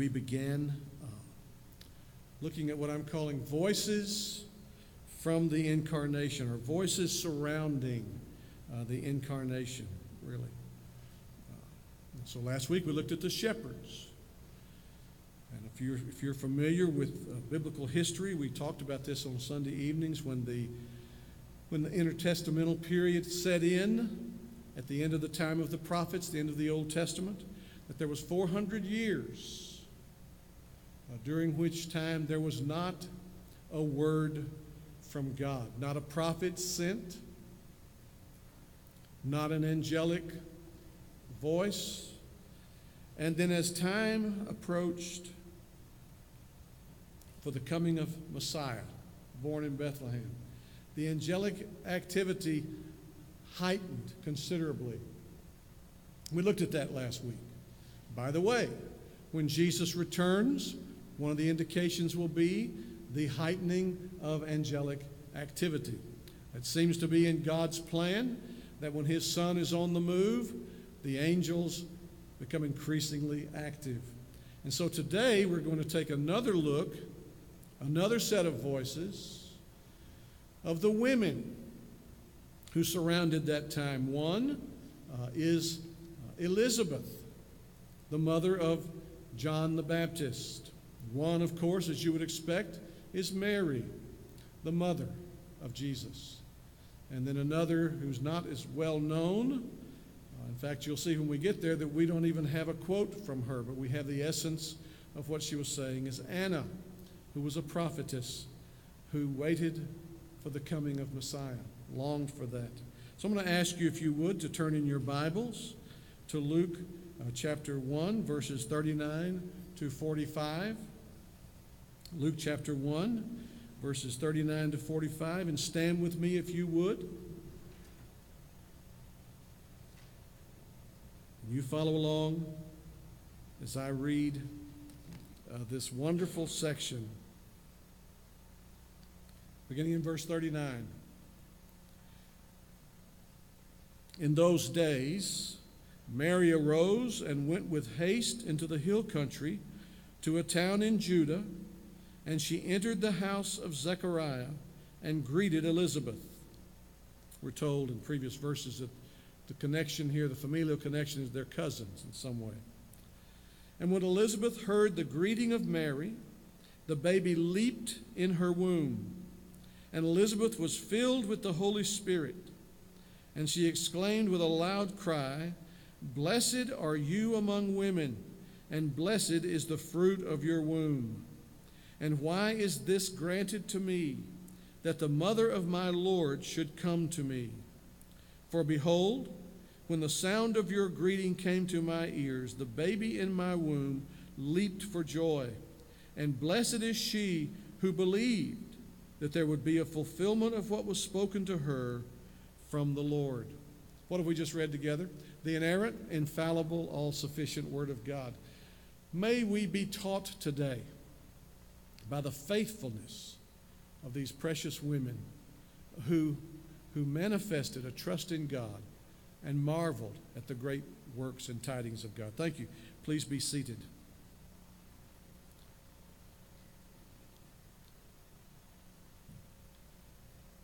we began uh, looking at what I'm calling voices from the incarnation, or voices surrounding uh, the incarnation, really. Uh, so last week we looked at the shepherds. And if you're, if you're familiar with uh, biblical history, we talked about this on Sunday evenings when the, when the intertestamental period set in at the end of the time of the prophets, the end of the Old Testament, that there was 400 years Uh, during which time there was not a word from God, not a prophet sent, not an angelic voice. And then as time approached for the coming of Messiah, born in Bethlehem, the angelic activity heightened considerably. We looked at that last week. By the way, when Jesus returns, one of the indications will be the heightening of angelic activity. It seems to be in God's plan that when His Son is on the move, the angels become increasingly active. And so today we're going to take another look, another set of voices of the women who surrounded that time. One uh, is uh, Elizabeth the mother of John the Baptist. One, of course, as you would expect, is Mary, the mother of Jesus. And then another who's not as well known. Uh, in fact, you'll see when we get there that we don't even have a quote from her, but we have the essence of what she was saying is Anna, who was a prophetess who waited for the coming of Messiah, longed for that. So I'm going to ask you, if you would, to turn in your Bibles to Luke uh, chapter 1, verses 39 to 45. Luke chapter 1, verses 39 to 45. And stand with me if you would. You follow along as I read uh, this wonderful section. Beginning in verse 39. In those days, Mary arose and went with haste into the hill country to a town in Judah, and she entered the house of Zechariah and greeted Elizabeth. We're told in previous verses that the connection here, the familial connection, is their cousins in some way. And when Elizabeth heard the greeting of Mary, the baby leaped in her womb, and Elizabeth was filled with the Holy Spirit. And she exclaimed with a loud cry, Blessed are you among women, and blessed is the fruit of your womb. And why is this granted to me, that the mother of my Lord should come to me? For behold, when the sound of your greeting came to my ears, the baby in my womb leaped for joy. And blessed is she who believed that there would be a fulfillment of what was spoken to her from the Lord. What have we just read together? the inerrant, infallible, all sufficient Word of God. May we be taught today by the faithfulness of these precious women who, who manifested a trust in God and marveled at the great works and tidings of God. Thank you. Please be seated.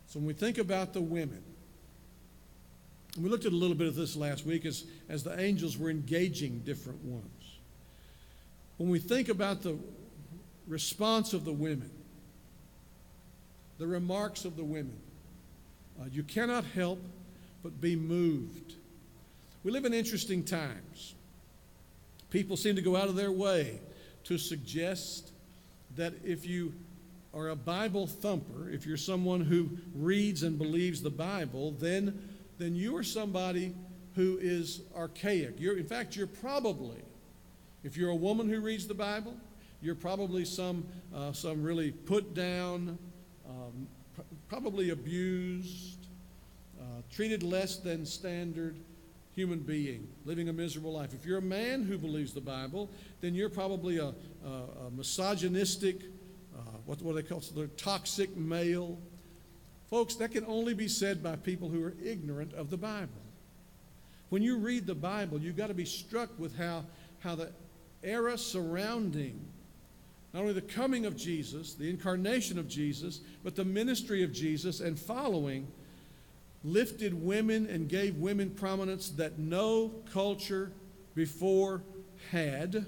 So, when we think about the women, we looked at a little bit of this last week as, as the angels were engaging different ones. When we think about the response of the women, the remarks of the women, uh, you cannot help but be moved. We live in interesting times. People seem to go out of their way to suggest that if you are a Bible thumper, if you're someone who reads and believes the Bible, then then you are somebody who is archaic. You're, in fact, you're probably, if you're a woman who reads the Bible, you're probably some, uh, some really put down, um, pr- probably abused, uh, treated less than standard human being, living a miserable life. If you're a man who believes the Bible, then you're probably a, a, a misogynistic, uh, what, what do they call it, toxic male. Folks, that can only be said by people who are ignorant of the Bible. When you read the Bible, you've got to be struck with how, how the era surrounding not only the coming of Jesus, the incarnation of Jesus, but the ministry of Jesus and following lifted women and gave women prominence that no culture before had.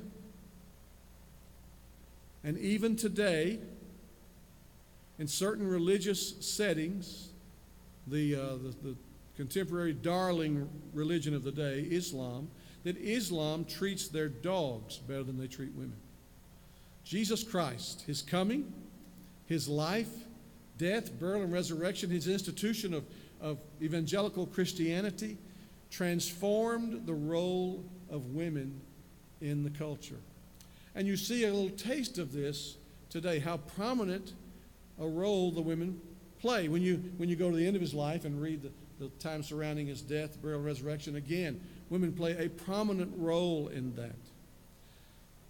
And even today, in certain religious settings, the, uh, the, the contemporary darling religion of the day, Islam, that Islam treats their dogs better than they treat women. Jesus Christ, his coming, his life, death, burial, and resurrection, his institution of, of evangelical Christianity, transformed the role of women in the culture. And you see a little taste of this today, how prominent a role the women play. When you, when you go to the end of his life and read the, the time surrounding his death, burial, resurrection, again, women play a prominent role in that.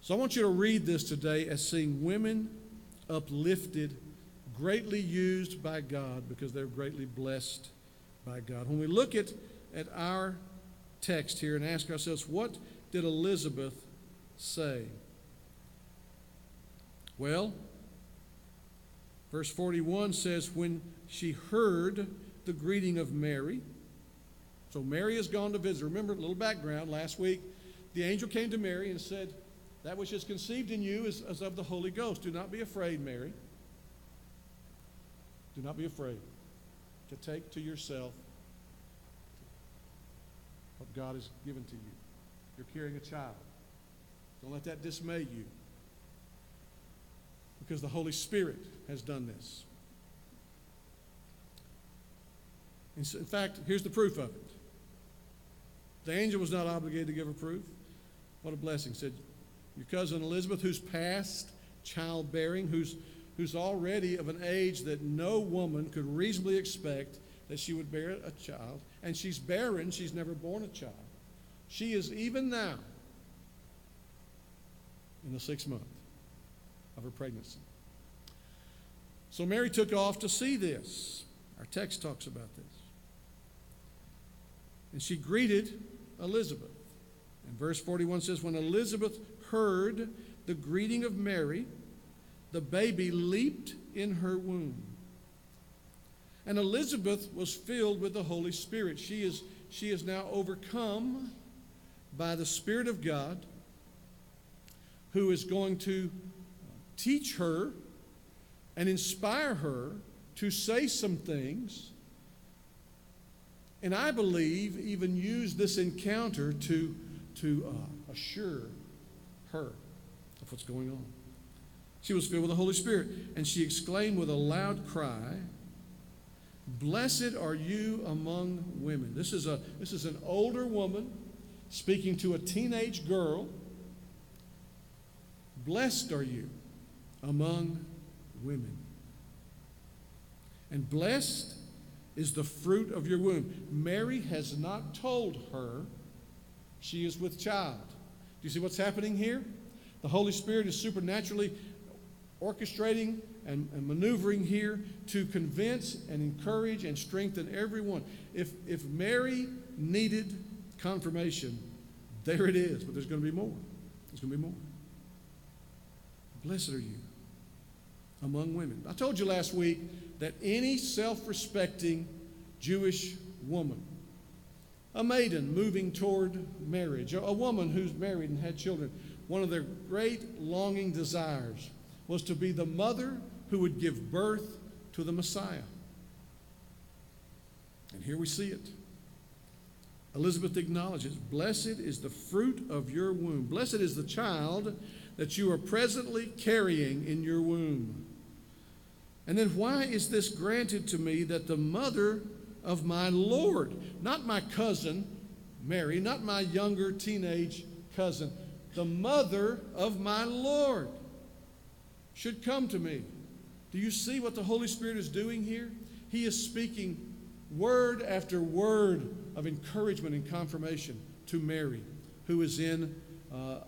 So I want you to read this today as seeing women uplifted, greatly used by God because they're greatly blessed by God. When we look at, at our text here and ask ourselves, what did Elizabeth say? Well, verse 41 says, when she heard the greeting of Mary, so Mary has gone to visit. Remember, a little background. Last week, the angel came to Mary and said, That which is conceived in you is, is of the Holy Ghost. Do not be afraid, Mary. Do not be afraid to take to yourself what God has given to you. You're carrying a child. Don't let that dismay you because the Holy Spirit has done this. In fact, here's the proof of it. The angel was not obligated to give her proof. What a blessing. Said, Your cousin Elizabeth, who's past childbearing, who's, who's already of an age that no woman could reasonably expect that she would bear a child, and she's barren, she's never born a child. She is even now in the sixth month of her pregnancy. So Mary took off to see this. Our text talks about this. And she greeted Elizabeth. And verse 41 says, When Elizabeth heard the greeting of Mary, the baby leaped in her womb. And Elizabeth was filled with the Holy Spirit. She is, she is now overcome by the Spirit of God, who is going to teach her and inspire her to say some things and I believe even use this encounter to, to uh, assure her of what's going on. She was filled with the Holy Spirit, and she exclaimed with a loud cry, Blessed are you among women. This is, a, this is an older woman speaking to a teenage girl. Blessed are you among women. And blessed is the fruit of your womb. Mary has not told her she is with child. Do you see what's happening here? The Holy Spirit is supernaturally orchestrating and, and, maneuvering here to convince and encourage and strengthen everyone. If, if Mary needed confirmation, there it is, but there's going to be more. There's going to be more. Blessed are you among women. I told you last week that any self respecting Jewish woman, a maiden moving toward marriage, a woman who's married and had children, one of their great longing desires was to be the mother who would give birth to the Messiah. And here we see it. Elizabeth acknowledges, Blessed is the fruit of your womb. Blessed is the child that you are presently carrying in your womb. And then why is this granted to me that the mother of my Lord, not my cousin Mary, not my younger teenage cousin, the mother of my Lord should come to me? Do you see what the Holy Spirit is doing here? He is speaking word after word of encouragement and confirmation to Mary, who is in, uh,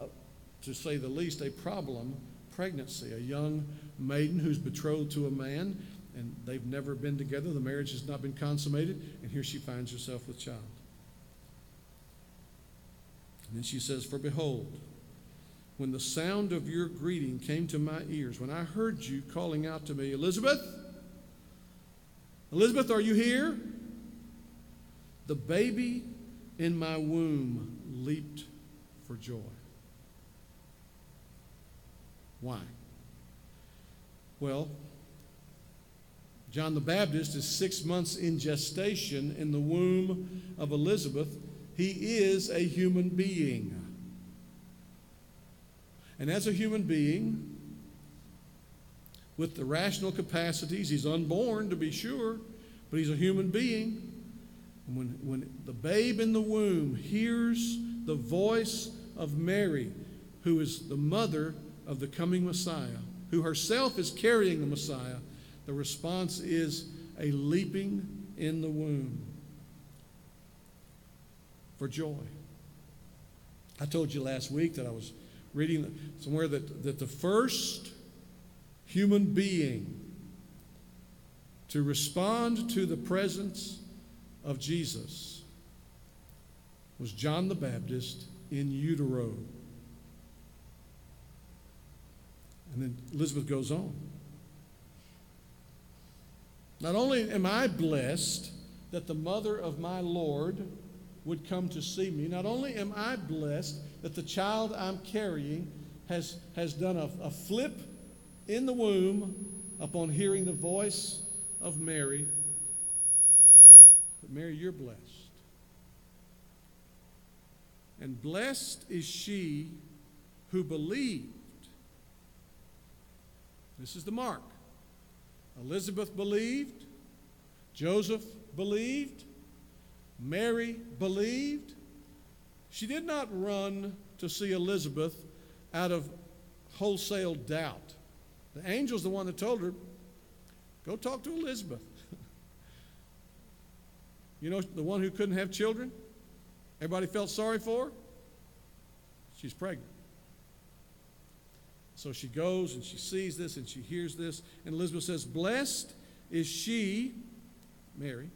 to say the least, a problem pregnancy, a young maiden who's betrothed to a man and they've never been together. The marriage has not been consummated, and here she finds herself with child. And then she says, For behold, when the sound of your greeting came to my ears, when I heard you calling out to me, Elizabeth, Elizabeth, are you here? The baby in my womb leaped for joy. Why? Well, John the Baptist is six months in gestation in the womb of Elizabeth. He is a human being. And as a human being, with the rational capacities, he's unborn to be sure, but he's a human being. And when, when the babe in the womb hears the voice of Mary, who is the mother of the coming Messiah, who herself is carrying the Messiah, the response is a leaping in the womb for joy. I told you last week that I was reading somewhere that, that the first human being to respond to the presence of Jesus was John the Baptist in utero. And then Elizabeth goes on. Not only am I blessed that the mother of my Lord would come to see me, not only am I blessed that the child I'm carrying has, has done a, a flip in the womb upon hearing the voice of Mary, but Mary, you're blessed. And blessed is she who believed. This is the mark. Elizabeth believed, Joseph believed, Mary believed. She did not run to see Elizabeth out of wholesale doubt. The angel's the one that told her, go talk to Elizabeth. you know, the one who couldn't have children? Everybody felt sorry for? She's pregnant. So she goes and she sees this and she hears this. And Elizabeth says, Blessed is she, Mary,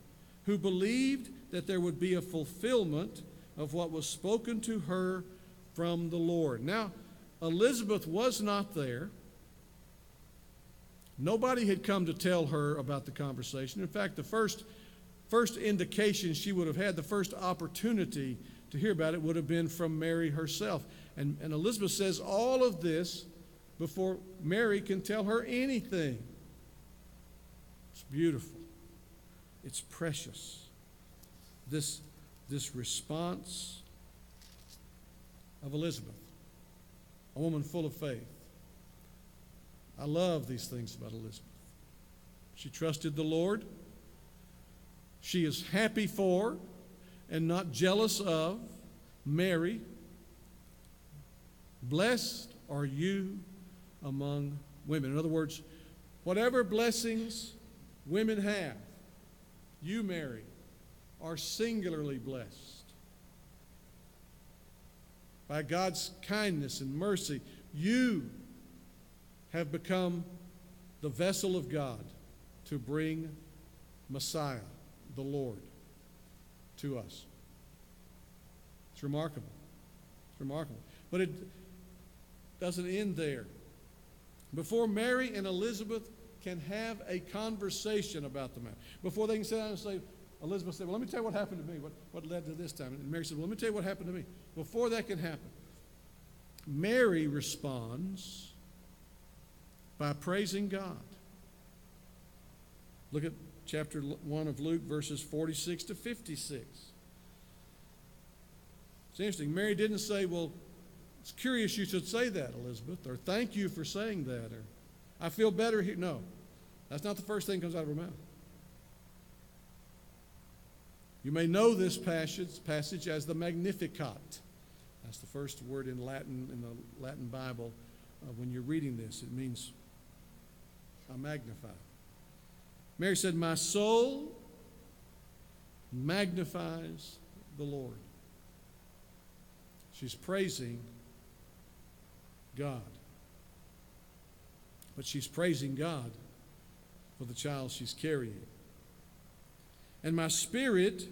who believed that there would be a fulfillment of what was spoken to her from the Lord. Now, Elizabeth was not there. Nobody had come to tell her about the conversation. In fact, the first, first indication she would have had, the first opportunity to hear about it, would have been from Mary herself. And, and Elizabeth says all of this before Mary can tell her anything. It's beautiful, it's precious. This, this response of Elizabeth, a woman full of faith. I love these things about Elizabeth. She trusted the Lord. She is happy for and not jealous of Mary. Blessed are you among women. In other words, whatever blessings women have, you, Mary, are singularly blessed. By God's kindness and mercy, you have become the vessel of God to bring Messiah, the Lord, to us. It's remarkable. It's remarkable. But it doesn't end there. Before Mary and Elizabeth can have a conversation about the matter, before they can sit down and say, Elizabeth said, Well, let me tell you what happened to me, what, what led to this time. And Mary said, Well, let me tell you what happened to me. Before that can happen, Mary responds by praising God. Look at chapter 1 of Luke, verses 46 to 56. It's interesting. Mary didn't say, Well, it's curious you should say that, Elizabeth, or thank you for saying that, or I feel better here. No, that's not the first thing that comes out of her mouth. You may know this passage, passage as the Magnificat. That's the first word in Latin, in the Latin Bible. Uh, when you're reading this, it means I magnify. Mary said, My soul magnifies the Lord. She's praising God. But she's praising God for the child she's carrying. And my spirit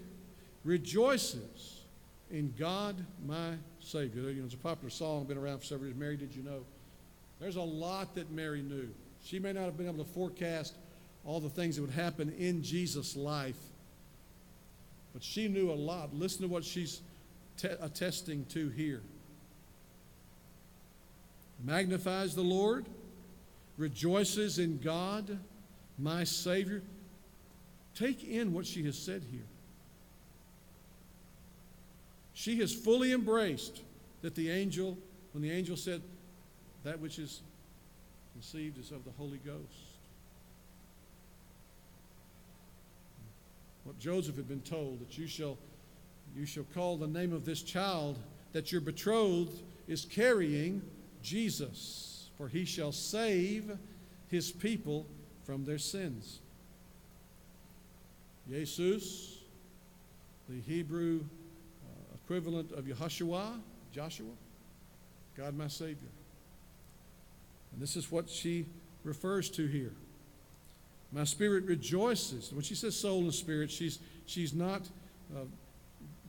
rejoices in God my Savior. You know, it's a popular song, been around for several years. Mary, did you know? There's a lot that Mary knew. She may not have been able to forecast all the things that would happen in Jesus' life, but she knew a lot. Listen to what she's te- attesting to here. Magnifies the Lord, rejoices in God, my Savior. Take in what she has said here. She has fully embraced that the angel, when the angel said, that which is conceived is of the Holy Ghost. What Joseph had been told that you shall you shall call the name of this child that your betrothed is carrying Jesus, for he shall save his people from their sins. Jesus, the Hebrew uh, equivalent of Yehoshua, Joshua, God my Savior. And this is what she refers to here. My spirit rejoices. When she says soul and spirit, she's, she's not uh,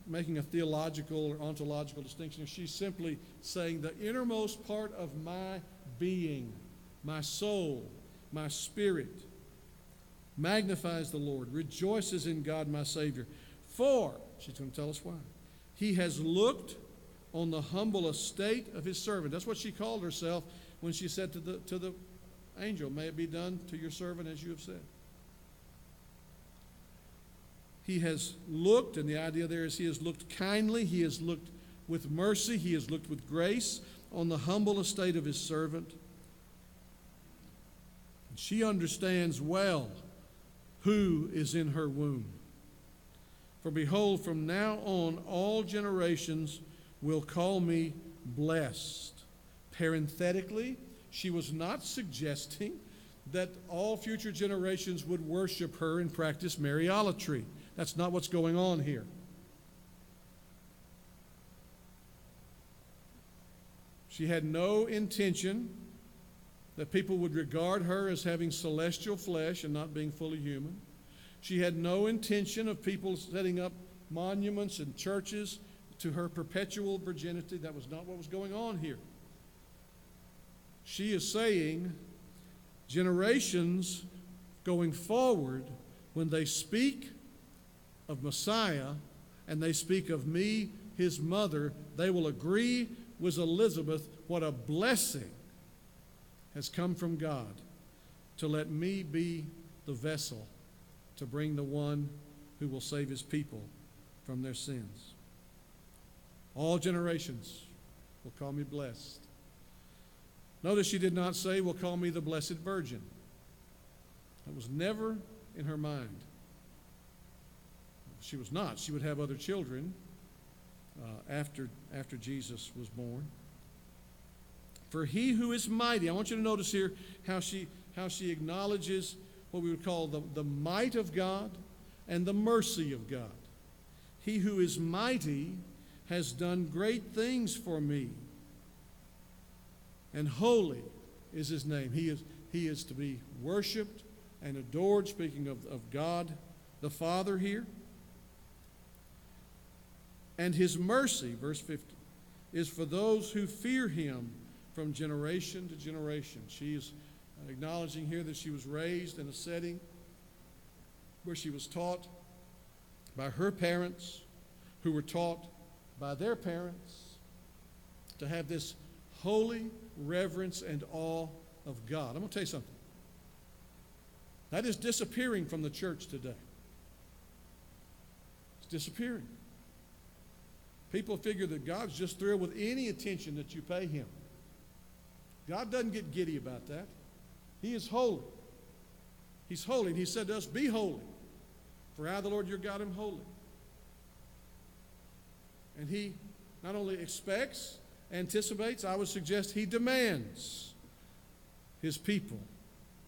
making a theological or ontological distinction. She's simply saying the innermost part of my being, my soul, my spirit, magnifies the Lord, rejoices in God my Savior. For, she's going to tell us why, he has looked on the humble estate of his servant. That's what she called herself when she said to the, to the angel, May it be done to your servant as you have said. He has looked, and the idea there is he has looked kindly, he has looked with mercy, he has looked with grace on the humble estate of his servant. And she understands well who is in her womb. For behold, from now on, all generations will call me blessed. Parenthetically, she was not suggesting that all future generations would worship her and practice Mariolatry. That's not what's going on here. She had no intention that people would regard her as having celestial flesh and not being fully human. She had no intention of people setting up monuments and churches to her perpetual virginity. That was not what was going on here. She is saying generations going forward, when they speak of Messiah and they speak of me, his mother, they will agree with Elizabeth what a blessing has come from God to let me be the vessel to bring the one who will save his people from their sins. All generations will call me blessed. Notice she did not say, will call me the Blessed Virgin. That was never in her mind. She was not. She would have other children uh, after, after Jesus was born. For he who is mighty, I want you to notice here how she, how she acknowledges what we would call the, the might of God and the mercy of God. He who is mighty has done great things for me and holy is his name. He is, he is to be worshiped and adored, speaking of, of God the Father here. And his mercy, verse 50, is for those who fear him from generation to generation. She is acknowledging here that she was raised in a setting where she was taught by her parents, who were taught by their parents, to have this holy reverence and awe of God. I'm going to tell you something. That is disappearing from the church today. It's disappearing. People figure that God's just thrilled with any attention that you pay him. God doesn't get giddy about that. He is holy. He's holy, and he said to us, Be holy, for I, the Lord your God, am holy. And he not only expects, anticipates, I would suggest he demands his people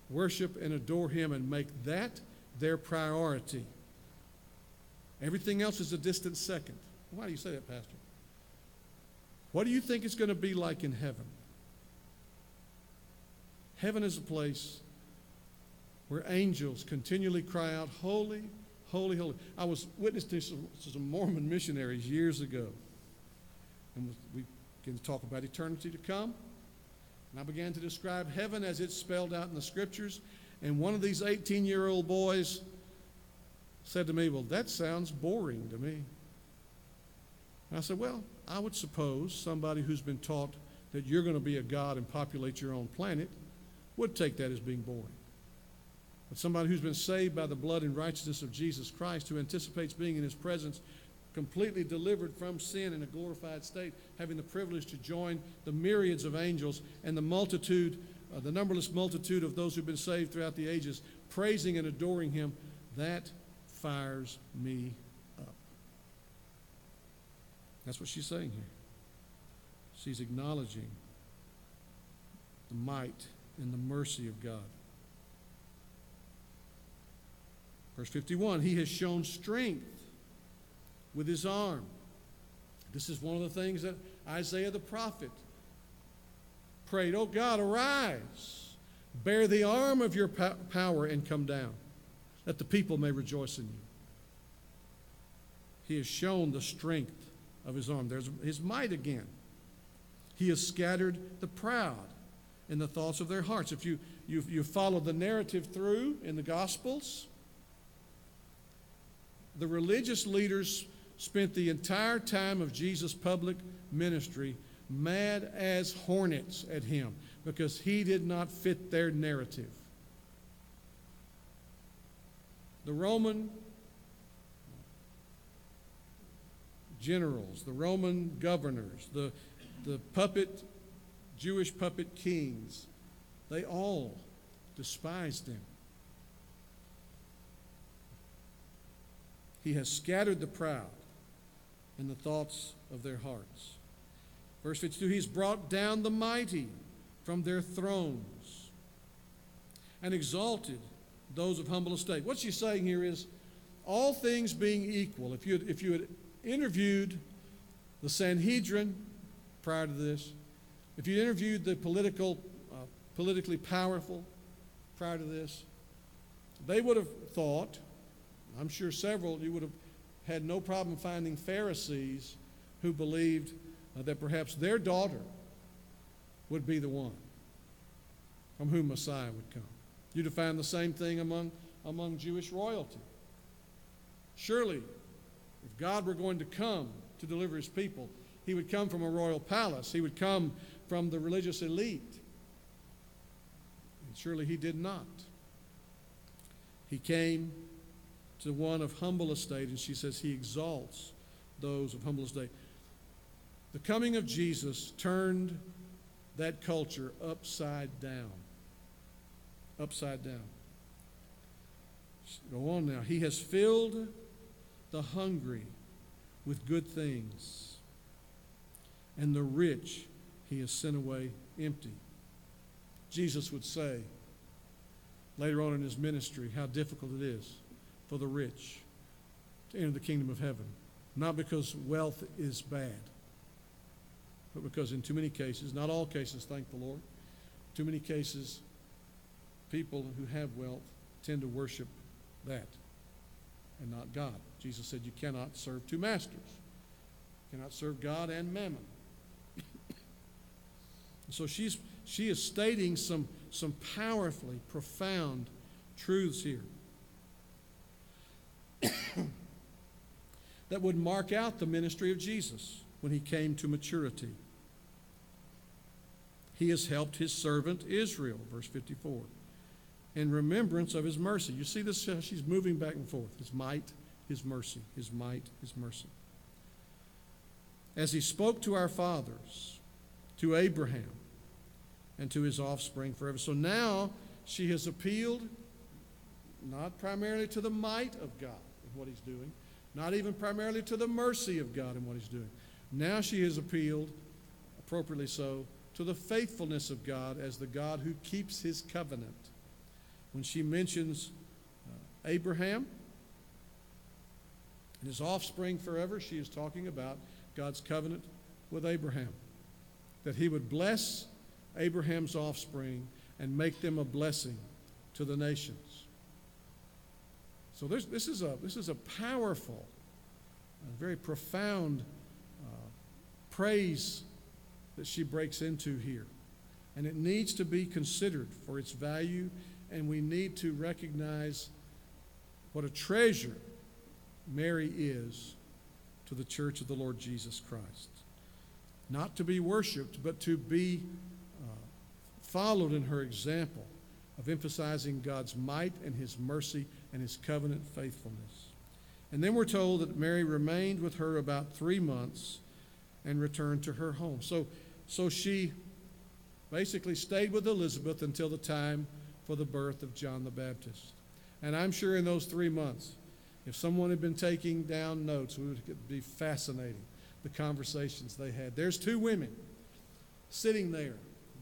worship and adore him and make that their priority. Everything else is a distant second. Why do you say that, Pastor? What do you think it's going to be like in heaven? Heaven is a place where angels continually cry out, Holy, holy, holy. I was witness to some, some Mormon missionaries years ago And we begin to talk about eternity to come. And I began to describe heaven as it's spelled out in the scriptures. And one of these 18 year old boys said to me, Well, that sounds boring to me. And I said, Well, I would suppose somebody who's been taught that you're going to be a God and populate your own planet would take that as being boring. But somebody who's been saved by the blood and righteousness of Jesus Christ, who anticipates being in his presence, completely delivered from sin in a glorified state, having the privilege to join the myriads of angels and the multitude, uh, the numberless multitude of those who've been saved throughout the ages, praising and adoring him, that fires me. That's what she's saying here. She's acknowledging the might and the mercy of God. Verse 51 He has shown strength with his arm. This is one of the things that Isaiah the prophet prayed Oh God, arise, bear the arm of your power and come down, that the people may rejoice in you. He has shown the strength of his arm. There's his might again. He has scattered the proud in the thoughts of their hearts. If you, you, you follow the narrative through in the Gospels, the religious leaders spent the entire time of Jesus' public ministry mad as hornets at him because he did not fit their narrative. The Roman generals, the Roman governors, the, the puppet, Jewish puppet kings, they all despised him. He has scattered the proud in the thoughts of their hearts. Verse 52 He's brought down the mighty from their thrones and exalted those of humble estate. What she's saying here is all things being equal, if you if you had interviewed the Sanhedrin prior to this, if you interviewed the political, uh, politically powerful prior to this, they would have thought, I'm sure several, you would have had no problem finding Pharisees who believed uh, that perhaps their daughter would be the one from whom Messiah would come. You'd have found the same thing among, among Jewish royalty. Surely, if God were going to come to deliver his people, he would come from a royal palace, he would come from the religious elite. And surely he did not. He came to one of humble estate, and she says he exalts those of humble estate. The coming of Jesus turned that culture upside down. Upside down. Go on now. He has filled the hungry with good things, and the rich he has sent away empty. Jesus would say later on in his ministry how difficult it is for the rich to enter the kingdom of heaven. Not because wealth is bad, but because in too many cases, not all cases, thank the Lord, too many cases, people who have wealth tend to worship that and not God. Jesus said you cannot serve two masters. You cannot serve God and mammon. so she's she is stating some some powerfully profound truths here. that would mark out the ministry of Jesus when he came to maturity. He has helped his servant Israel, verse 54, in remembrance of his mercy. You see this? She's moving back and forth. His might, his mercy, his might, his mercy. As he spoke to our fathers, to Abraham, and to his offspring forever. So now she has appealed not primarily to the might of God, in what he's doing, not even primarily to the mercy of God in what he's doing. Now she has appealed, appropriately so, to the faithfulness of God as the God who keeps his covenant. When she mentions uh, Abraham and his offspring forever, she is talking about God's covenant with Abraham. That he would bless Abraham's offspring and make them a blessing to the nations. So this is a, this is a powerful, a very profound uh, praise that she breaks into here. And it needs to be considered for its value, and we need to recognize what a treasure Mary is to the church of the Lord Jesus Christ. Not to be worshiped, but to be uh, followed in her example of emphasizing God's might and his mercy and his covenant faithfulness. And then we're told that Mary remained with her about three months and returned to her home. So, so she basically stayed with Elizabeth until the time for the birth of John the Baptist. And I'm sure in those three months, if someone had been taking down notes, it would be fascinating the conversations they had. There's two women sitting there,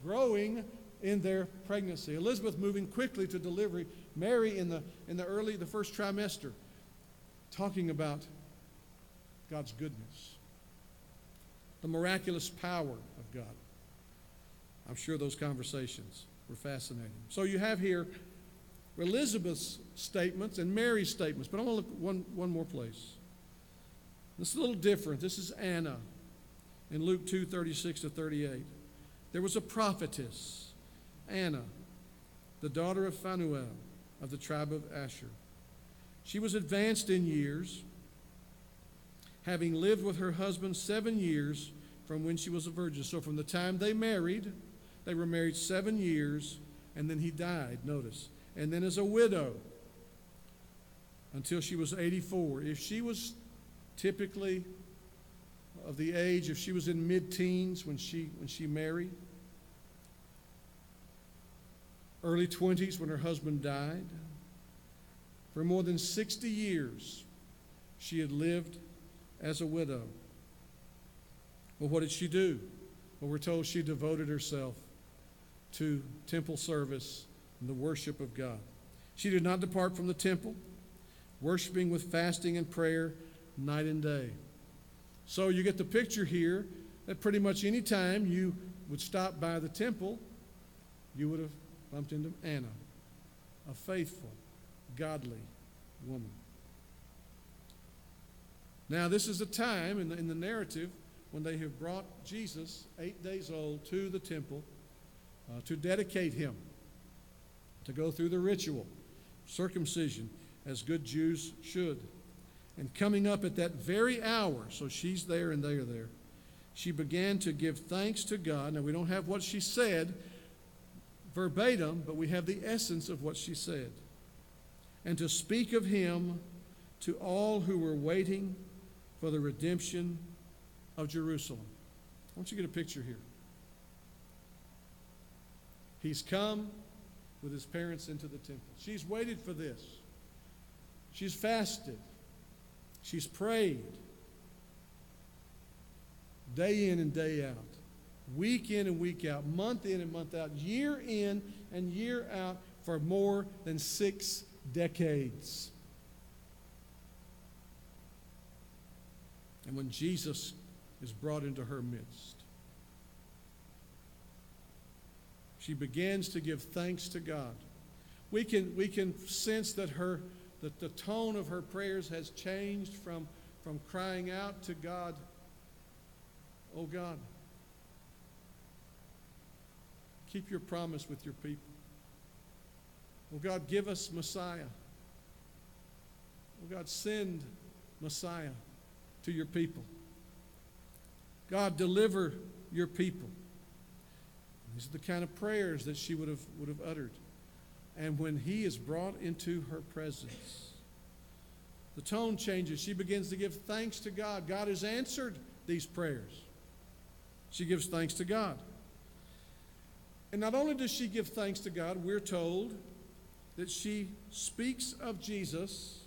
growing in their pregnancy. Elizabeth moving quickly to delivery. Mary in the, in the early, the first trimester, talking about God's goodness, the miraculous power of God. I'm sure those conversations were fascinating. So you have here Elizabeth's statements and Mary's statements, but I want to look one, one more place. This is a little different. This is Anna in Luke 2 36 to 38. There was a prophetess, Anna, the daughter of Phanuel of the tribe of Asher. She was advanced in years, having lived with her husband seven years from when she was a virgin. So from the time they married, they were married seven years, and then he died, notice. And then as a widow until she was 84. If she was typically of the age, if she was in mid teens when she, when she married, early 20s when her husband died, for more than 60 years, she had lived as a widow. Well, what did she do? Well, we're told she devoted herself to temple service and the worship of God. She did not depart from the temple, worshiping with fasting and prayer night and day. So you get the picture here that pretty much any time you would stop by the temple, you would have bumped into Anna, a faithful, godly woman. Now, this is a time in the, in the narrative when they have brought Jesus, eight days old, to the temple uh, to dedicate him, to go through the ritual, circumcision, as good Jews should. And coming up at that very hour, so she's there and they are there, she began to give thanks to God. Now, we don't have what she said verbatim, but we have the essence of what she said. And to speak of him to all who were waiting for the redemption of Jerusalem. I want you to get a picture here. He's come with his parents into the temple. She's waited for this. She's fasted. She's prayed day in and day out, week in and week out, month in and month out, year in and year out for more than six decades. And when Jesus is brought into her midst, she begins to give thanks to God. We can, we can sense that her that the tone of her prayers has changed from, from crying out to God, Oh God, keep your promise with your people. Oh God, give us Messiah. Oh God, send Messiah to your people. God, deliver your people. These are the kind of prayers that she would have, would have uttered. And when he is brought into her presence, the tone changes. She begins to give thanks to God. God has answered these prayers. She gives thanks to God. And not only does she give thanks to God, we're told that she speaks of Jesus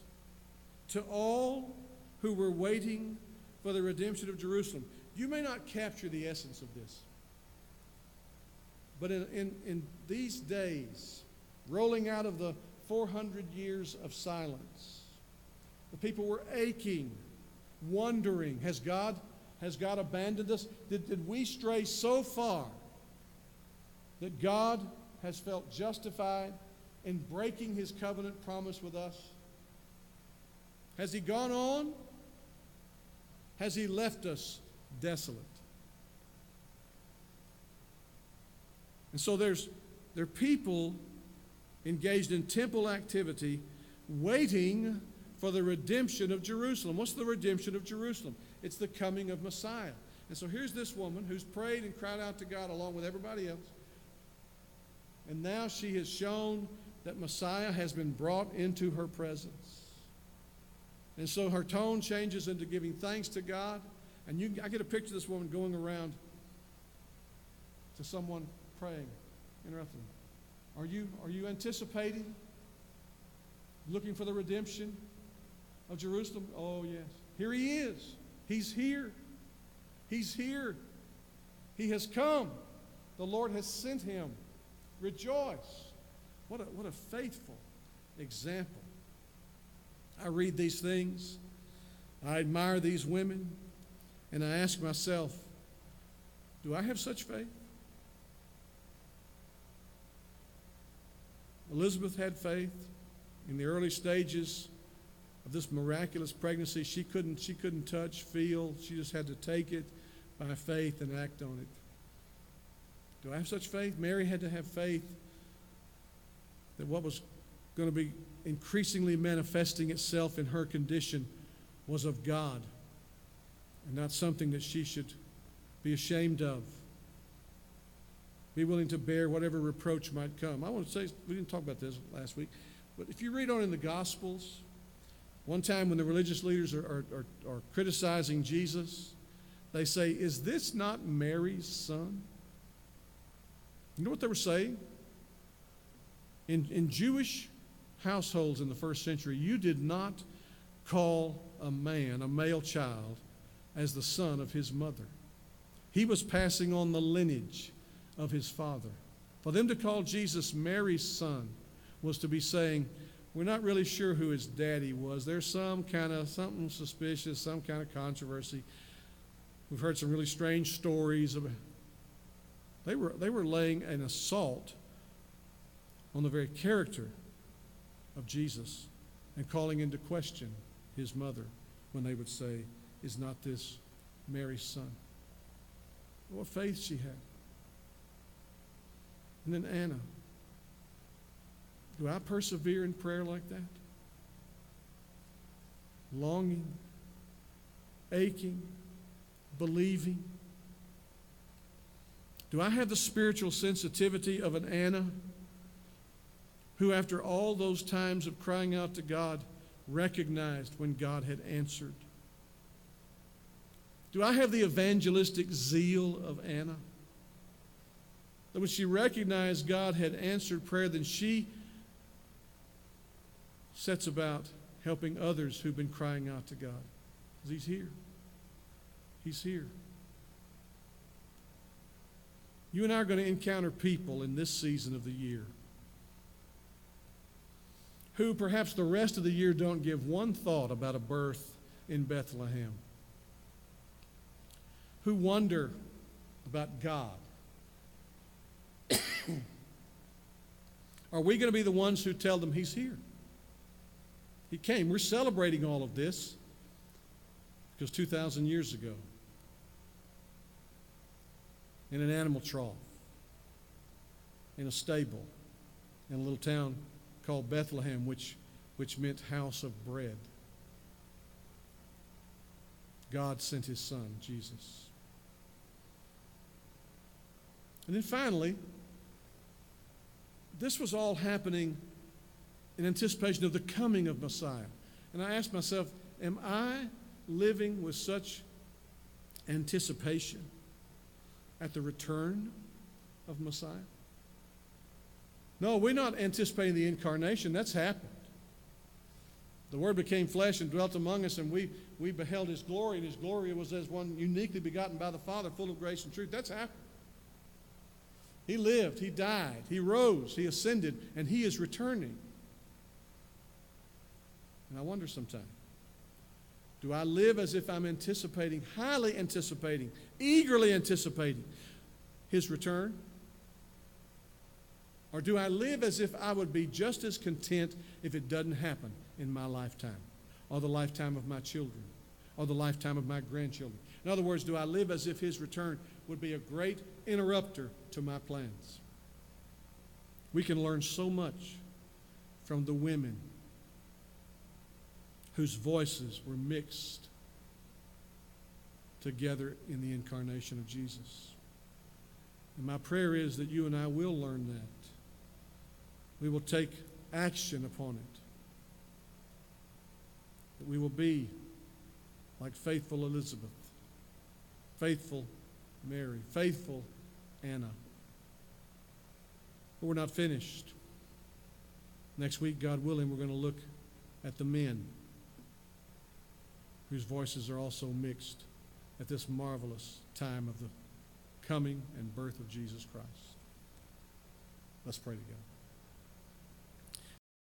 to all who were waiting for the redemption of Jerusalem. You may not capture the essence of this, but in, in, in these days, rolling out of the 400 years of silence. The people were aching, wondering, has God, has God abandoned us? Did, did we stray so far that God has felt justified in breaking his covenant promise with us? Has he gone on? Has he left us desolate? And so there's there are people engaged in temple activity waiting for the redemption of Jerusalem. What's the redemption of Jerusalem? It's the coming of Messiah. And so here's this woman who's prayed and cried out to God along with everybody else. And now she has shown that Messiah has been brought into her presence. And so her tone changes into giving thanks to God. And you, I get a picture of this woman going around to someone praying, interrupting. Are you, are you anticipating, looking for the redemption of Jerusalem? Oh, yes. Here he is. He's here. He's here. He has come. The Lord has sent him. Rejoice. What a, what a faithful example. I read these things, I admire these women, and I ask myself, do I have such faith? Elizabeth had faith in the early stages of this miraculous pregnancy. She couldn't, she couldn't touch, feel, she just had to take it by faith and act on it. Do I have such faith? Mary had to have faith that what was going to be increasingly manifesting itself in her condition was of God and not something that she should be ashamed of. Be willing to bear whatever reproach might come. I want to say, we didn't talk about this last week, but if you read on in the Gospels, one time when the religious leaders are, are, are, are criticizing Jesus, they say, Is this not Mary's son? You know what they were saying? In, in Jewish households in the first century, you did not call a man, a male child, as the son of his mother. He was passing on the lineage of his father. For them to call Jesus Mary's son was to be saying, we're not really sure who his daddy was. There's some kind of something suspicious, some kind of controversy. We've heard some really strange stories about they were, they were laying an assault on the very character of Jesus and calling into question his mother when they would say, Is not this Mary's son? What faith she had. And then Anna. Do I persevere in prayer like that? Longing, aching, believing. Do I have the spiritual sensitivity of an Anna who, after all those times of crying out to God, recognized when God had answered? Do I have the evangelistic zeal of Anna? That when she recognized God had answered prayer, then she sets about helping others who've been crying out to God. Because He's here. He's here. You and I are going to encounter people in this season of the year who perhaps the rest of the year don't give one thought about a birth in Bethlehem, who wonder about God. Are we going to be the ones who tell them He's here? He came. We're celebrating all of this because 2,000 years ago, in an animal trough, in a stable, in a little town called Bethlehem, which, which meant house of bread. God sent his son, Jesus. And then finally, this was all happening in anticipation of the coming of Messiah. And I asked myself, am I living with such anticipation at the return of Messiah? No, we're not anticipating the incarnation. That's happened. The Word became flesh and dwelt among us, and we, we beheld His glory, and His glory was as one uniquely begotten by the Father, full of grace and truth. That's happened. He lived, He died, He rose, He ascended, and He is returning. And I wonder sometimes do I live as if I'm anticipating, highly anticipating, eagerly anticipating His return? Or do I live as if I would be just as content if it doesn't happen in my lifetime, or the lifetime of my children, or the lifetime of my grandchildren? In other words, do I live as if His return would be a great interrupter to my plans? We can learn so much from the women whose voices were mixed together in the incarnation of Jesus. And my prayer is that you and I will learn that. We will take action upon it. That we will be like faithful Elizabeth, faithful Mary, faithful Anna. But we're not finished. Next week, God willing, we're going to look at the men whose voices are also mixed at this marvelous time of the coming and birth of Jesus Christ. Let's pray together.